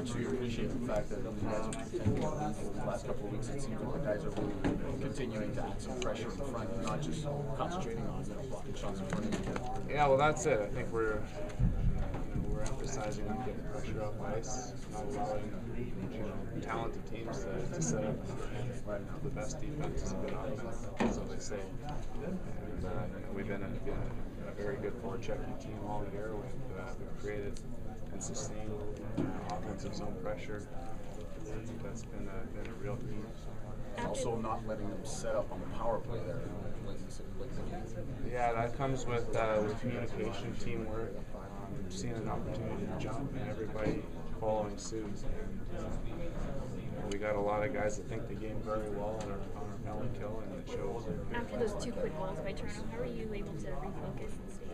much do appreciate the fact that you guys have been over the last couple of weeks? It seems like guys are really continuing to add some pressure in the front, not just concentrating on you know, blocking shots in front. Yeah, well, that's it. I think we're we're emphasizing on getting pressure off ice, not allowing you know talented teams to, to set up. The best defense is a good offense, so they say. And uh, you know, we've been a, been a very good forechecking team all year. We've, uh, we've created and sustained offensive zone pressure. I that's been a, been a real key. Also, not letting them set up on the power play there. Like you said, like the game. Yeah, that comes with uh, with communication, teamwork, um, seeing an opportunity to jump, and everybody following suit. And, uh, you know, we got a lot of guys that think the game very well and are on our penalty kill, and it shows. After those two quick goals by Toronto, how are you able to refocus and stay calm?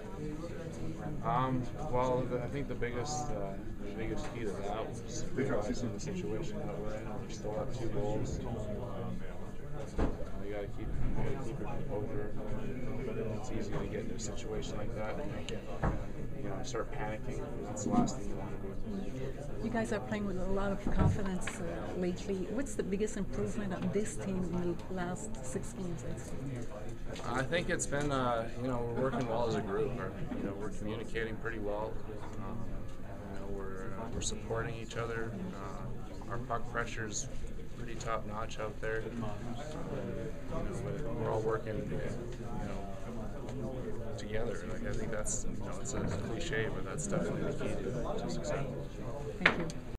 Um, well, the, I think the biggest uh, the biggest key to that was realizing the situation that we're in. We still have two goals. Um, we got to keep we gotta keep your composure. It's easy to get into a situation like that and you know start panicking. That's the last thing you want to do. You guys are playing with a lot of confidence uh, lately. What's the biggest improvement on this team in the last six games? I think it's been, uh, you know, we're working well as a group. Or, you know, we're communicating pretty well. Um, you know, we're uh, we're supporting each other. Uh, our puck pressure's pretty top notch out there. Um, you know, we're all working, you know, together. Like I think that's, you know, it's a cliche, but that's definitely the key to, to success. Thank you.